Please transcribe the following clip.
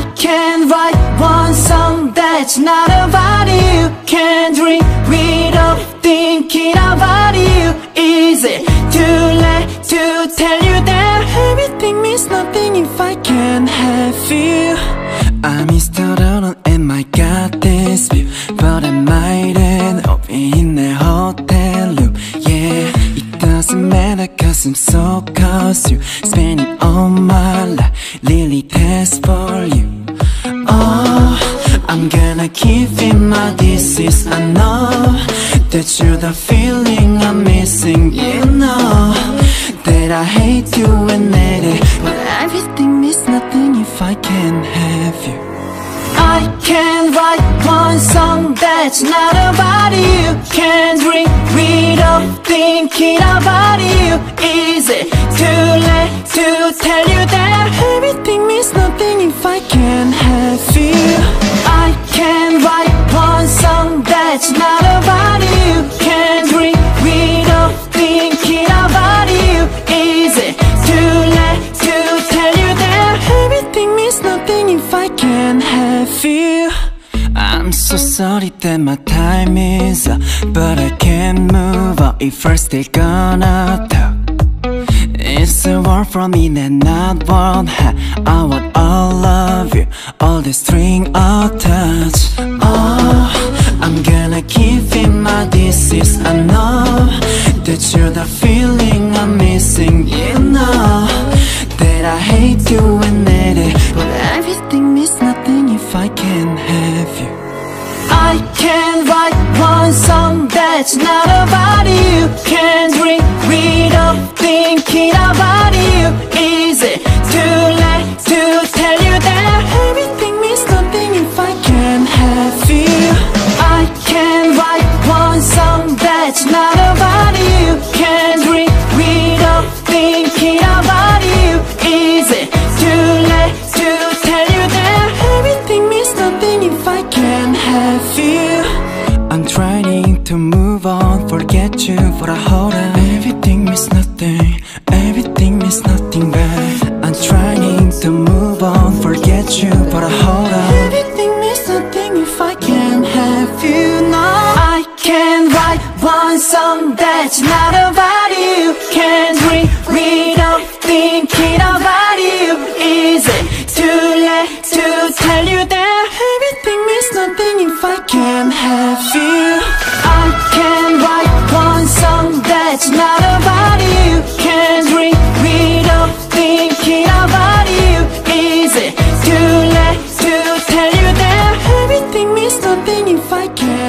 I can write one song that's not about you Can't dream without thinking about you Is it too late to tell you that Everything means nothing if I can't have you? I missed out on and my got this view. But I might end up in a hotel room. Yeah, it doesn't matter cause I'm so close you Spending all my life. Really test for I'm gonna keep in my disease I know that you're the feeling I'm missing You know that I hate you and it But everything means nothing if I can't have you. I can't write one song that's not about you Can't drink without thinking about you Is so sorry that my time is up But I can't move on if I still gonna talk. It's a war from me that not one ha I want all of you All the string attached Oh, I'm gonna keep in my disease. I know that you're the feeling I'm missing. You know that I hate you and thinking about you Is it too late to tell you that Everything means nothing if I can't have you? I can't write one song that's not about you. Can't drink without thinking about you Is it too late to tell you that Everything means nothing if I can't have you? I'm trying to move on, forget you for a whole time Everything means nothing, everything means nothing bad. I'm trying to move on, forget you for a whole time Everything means nothing if I can't have you now I can't write one song that's not about you. Can't drink without thinking about you Is it too late to tell you that? Everything means nothing if I can't have you can't